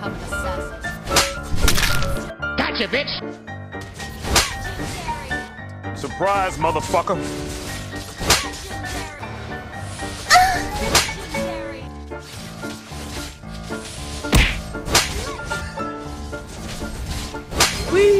become an assassin. Gotcha, bitch! Surprise, motherfucker! Whee!